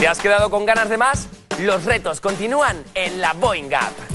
¿Te has quedado con ganas de más? Los retos continúan en la Boeing Gap.